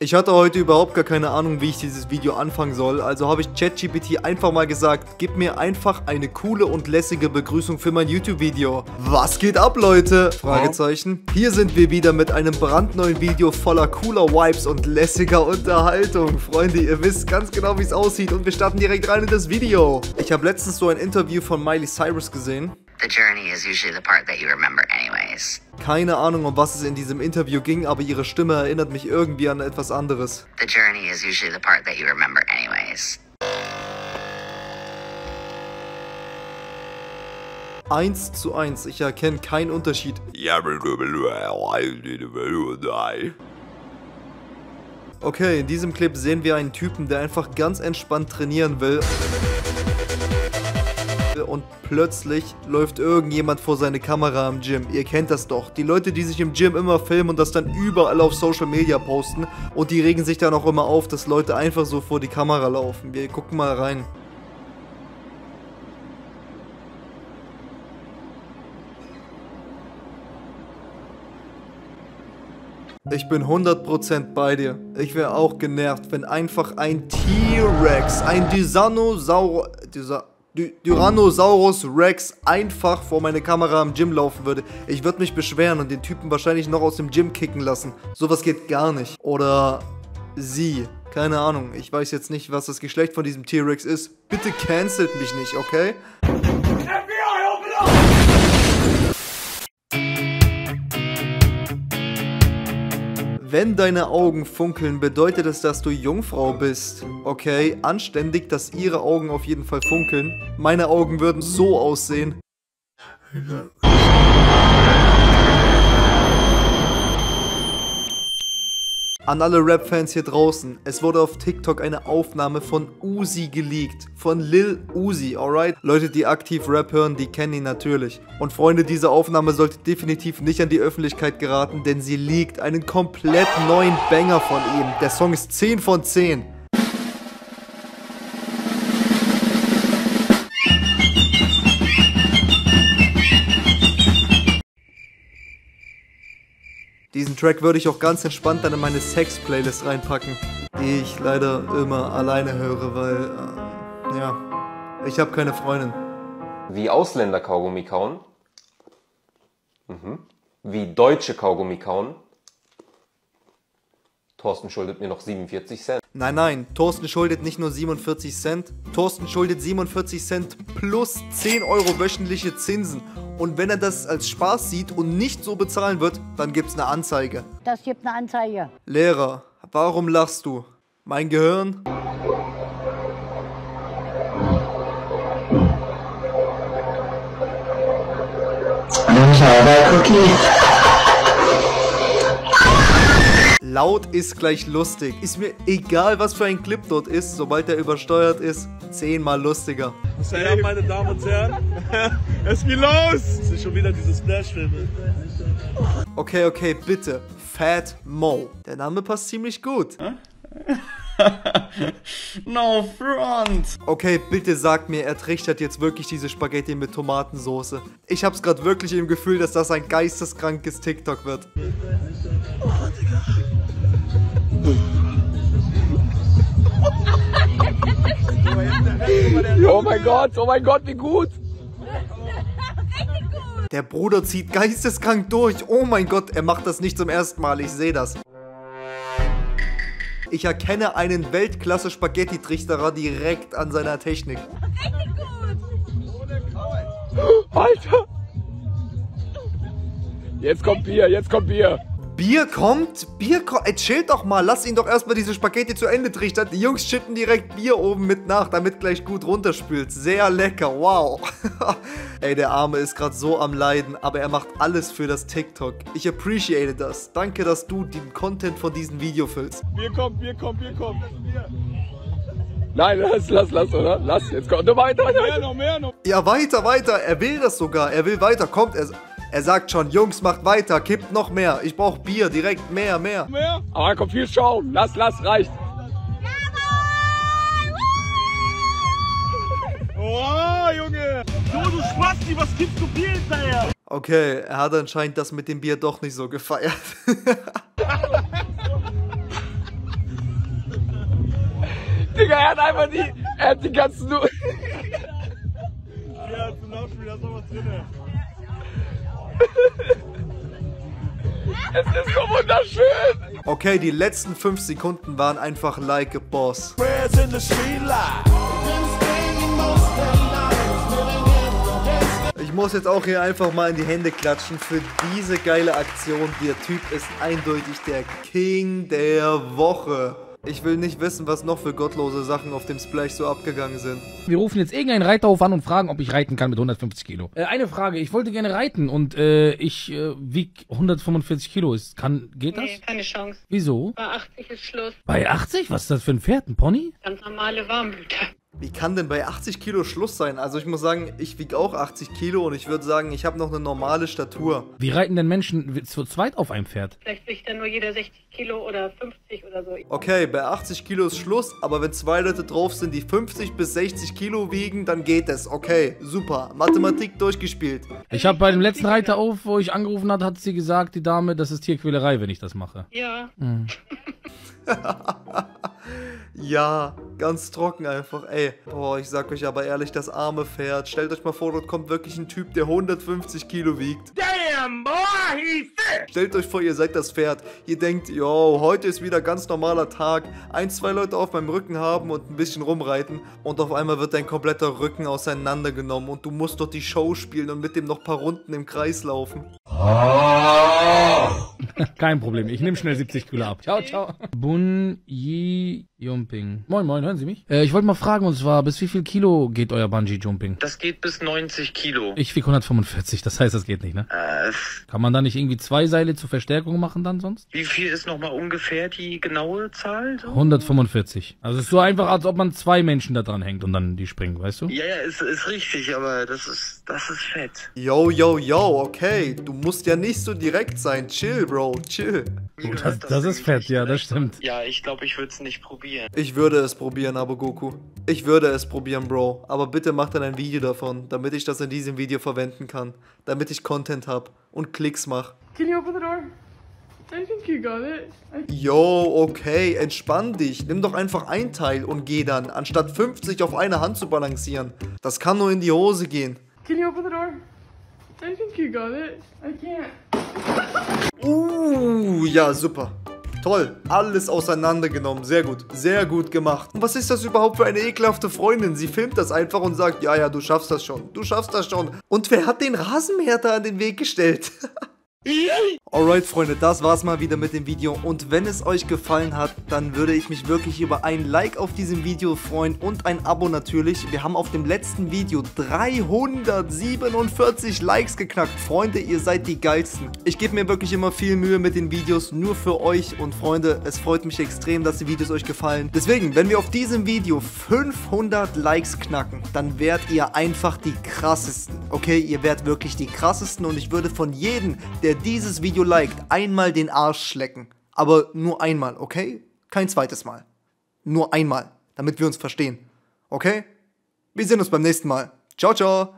Ich hatte heute überhaupt gar keine Ahnung, wie ich dieses Video anfangen soll, also habe ich ChatGPT einfach mal gesagt, gib mir einfach eine coole und lässige Begrüßung für mein YouTube-Video. Was geht ab, Leute? Fragezeichen. Hier sind wir wieder mit einem brandneuen Video voller cooler Vibes und lässiger Unterhaltung. Freunde, ihr wisst ganz genau, wie es aussieht und wir starten direkt rein in das Video. Ich habe letztens so ein Interview von Miley Cyrus gesehen The journey is usually the part that you remember, anyways. keine Ahnung, um was es in diesem Interview ging, aber ihre Stimme erinnert mich irgendwie an etwas anderes. The journey is usually the part that you remember, anyways. Eins zu eins, ich erkenne keinen Unterschied. Okay, in diesem Clip sehen wir einen Typen, der einfach ganz entspannt trainieren will. Und plötzlich läuft irgendjemand vor seine Kamera im Gym. Ihr kennt das doch. Die Leute, die sich im Gym immer filmen und das dann überall auf Social Media posten. Und die regen sich dann auch immer auf, dass Leute einfach so vor die Kamera laufen. Wir gucken mal rein. Ich bin 100% bei dir. Ich wäre auch genervt, wenn einfach ein T-Rex, ein Dysanosaurus, Dysa Dy Tyrannosaurus Rex einfach vor meine Kamera im Gym laufen würde. Ich würde mich beschweren und den Typen wahrscheinlich noch aus dem Gym kicken lassen. Sowas geht gar nicht. Oder sie. Keine Ahnung. Ich weiß jetzt nicht, was das Geschlecht von diesem T-Rex ist. Bitte cancelt mich nicht, okay? Wenn deine Augen funkeln, bedeutet es, dass du Jungfrau bist. Okay, anständig, dass ihre Augen auf jeden Fall funkeln. Meine Augen würden so aussehen. An alle Rap-Fans hier draußen, es wurde auf TikTok eine Aufnahme von Uzi geleakt. Von Lil Uzi, alright? Leute, die aktiv Rap hören, die kennen ihn natürlich. Und Freunde, diese Aufnahme sollte definitiv nicht an die Öffentlichkeit geraten, denn sie leakt einen komplett neuen Banger von ihm. Der Song ist 10 von 10. Diesen Track würde ich auch ganz entspannt dann in meine Sex-Playlist reinpacken, die ich leider immer alleine höre, weil, äh, ja, ich habe keine Freundin. Wie Ausländer Kaugummi kauen. Mhm. Wie Deutsche Kaugummi kauen. Thorsten schuldet mir noch 47 Cent. Nein, nein, Thorsten schuldet nicht nur 47 Cent, Thorsten schuldet 47 Cent plus 10 Euro wöchentliche Zinsen. Und wenn er das als Spaß sieht und nicht so bezahlen wird, dann gibt's eine Anzeige. Das gibt eine Anzeige. Lehrer, warum lachst du? Mein Gehirn? Laut ist gleich lustig. Ist mir egal, was für ein Clip dort ist, sobald er übersteuert ist, zehnmal lustiger. Geht ab, meine Damen und Herren? es geht los! Es ist schon wieder diese Splash-Filme. Okay, okay, bitte. Fat Mo. Der Name passt ziemlich gut. No front! Okay, bitte sag mir, er trichtert jetzt wirklich diese Spaghetti mit Tomatensoße. Ich hab's gerade wirklich im Gefühl, dass das ein geisteskrankes TikTok wird. Oh mein Gott, oh mein Gott, wie gut! Der Bruder zieht geisteskrank durch. Oh mein Gott, er macht das nicht zum ersten Mal. Ich sehe das. Ich erkenne einen Weltklasse-Spaghetti-Trichterer direkt an seiner Technik. Alter! Jetzt kommt Bier, jetzt kommt Bier. Bier kommt? Bier kommt? Ey, chillt doch mal. Lass ihn doch erstmal diese Spaghetti zu Ende trichtern. Die Jungs schütten direkt Bier oben mit nach, damit gleich gut runterspült. Sehr lecker. Wow. Ey, der Arme ist gerade so am Leiden, aber er macht alles für das TikTok. Ich appreciate das. Danke, dass du den Content von diesem Video füllst. Bier kommt, Bier kommt, Bier kommt. Nein, lass, lass, lass, oder? Lass, jetzt kommt du weiter, weiter, Mehr, weiter. noch mehr, noch. Ja, weiter, weiter. Er will das sogar. Er will weiter. Kommt, er, er sagt schon, Jungs, macht weiter. Kippt noch mehr. Ich brauche Bier. Direkt mehr, mehr. Mehr? Aber da kommt viel Schaum. Lass, lass, reicht. Oh, Junge! Du, du Spasti, was gibst du Bier hinterher? Okay, er hat anscheinend das mit dem Bier doch nicht so gefeiert. Digga, er hat einfach die, er hat die ganzen. Ja, zum Nachspiel, da ist noch was drin. Es ist so wunderschön. Okay, die letzten 5 Sekunden waren einfach like a boss. Ich muss jetzt auch hier einfach mal in die Hände klatschen für diese geile Aktion. Der Typ ist eindeutig der King der Woche. Ich will nicht wissen, was noch für gottlose Sachen auf dem Splash so abgegangen sind. Wir rufen jetzt irgendeinen Reiterhof an und fragen, ob ich reiten kann mit 150 Kilo. Äh, eine Frage, ich wollte gerne reiten und äh, ich äh, wieg 145 Kilo. Ist, kann, geht das? Nee, keine Chance. Wieso? Bei 80 ist Schluss. Bei 80? Was ist das für ein Pferd? Ein Pony? Ganz normale Warmblüter. Wie kann denn bei 80 Kilo Schluss sein? Also ich muss sagen, ich wiege auch 80 Kilo und ich würde sagen, ich habe noch eine normale Statur. Wie reiten denn Menschen zu zweit auf einem Pferd? Vielleicht wiegt dann nur jeder 60 Kilo oder 50 oder so. Okay, bei 80 Kilo ist Schluss, aber wenn zwei Leute drauf sind, die 50 bis 60 Kilo wiegen, dann geht es. Okay, super. Mathematik durchgespielt. Ich habe bei dem letzten Reiterhof, wo ich angerufen hat, hat sie gesagt, die Dame, das ist Tierquälerei, wenn ich das mache. Ja, Ja, ganz trocken einfach. Ey, boah, ich sag euch aber ehrlich, das arme Pferd. Stellt euch mal vor, dort kommt wirklich ein Typ, der 150 Kilo wiegt. Damn, boy, he's thick. Stellt euch vor, ihr seid das Pferd. Ihr denkt, yo, heute ist wieder ganz normaler Tag. Ein, zwei Leute auf meinem Rücken haben und ein bisschen rumreiten. Und auf einmal wird dein kompletter Rücken auseinandergenommen. Und du musst dort die Show spielen und mit dem noch paar Runden im Kreis laufen. Kein Problem, ich nehme schnell 70 Kilo ab. Ciao, ciao. Bun Yi Jumping. Moin, moin, hören Sie mich? Äh, ich wollte mal fragen, und zwar, bis wie viel Kilo geht euer Bungee Jumping? Das geht bis 90 Kilo. Ich wiege 145, das heißt, das geht nicht, ne? Äh, Kann man da nicht irgendwie zwei Seile zur Verstärkung machen dann sonst? wie viel ist nochmal ungefähr die genaue Zahl? So? 145. Also es ist so einfach, als ob man zwei Menschen da dran hängt und dann die springen, weißt du? Ja, ja, ist, ist richtig, aber das ist, das ist fett. Yo, yo, yo, okay. Du musst ja nicht so direkt sein. Chill, Bro, chill. Wie das- das ist fett, ja, das stimmt. Ja, ich glaube, ich würde es nicht probieren. Ich würde es probieren, aber Goku. Ich würde es probieren, Bro. Aber bitte mach dann ein Video davon, damit ich das in diesem Video verwenden kann. Damit ich Content hab und Klicks mach. Can you open the door? I think you got it. Yo, okay, entspann dich. Nimm doch einfach ein Teil und geh dann, anstatt 50 auf eine Hand zu balancieren. Das kann nur in die Hose gehen. Can you open the door? I think you got it. I can't. Uh, ja, super. Toll, alles auseinandergenommen. Sehr gut, sehr gut gemacht. Und was ist das überhaupt für eine ekelhafte Freundin? Sie filmt das einfach und sagt, ja, ja, du schaffst das schon, du schaffst das schon. Und wer hat den Rasenmäher da an den Weg gestellt? Alright, Freunde, das war's mal wieder mit dem Video. Und wenn es euch gefallen hat, dann würde ich mich wirklich über ein Like auf diesem Video freuen und ein Abo natürlich. Wir haben auf dem letzten Video 347 Likes geknackt. Freunde, ihr seid die geilsten. Ich gebe mir wirklich immer viel Mühe mit den Videos, nur für euch. Und Freunde, es freut mich extrem, dass die Videos euch gefallen. Deswegen, wenn wir auf diesem Video 500 Likes knacken, dann werdet ihr einfach die krassesten. Okay, ihr werdet wirklich die krassesten und ich würde von jedem, der dieses Video liked, einmal den Arsch schlecken. Aber nur einmal, okay? Kein zweites Mal. Nur einmal, damit wir uns verstehen. Okay? Wir sehen uns beim nächsten Mal. Ciao, ciao.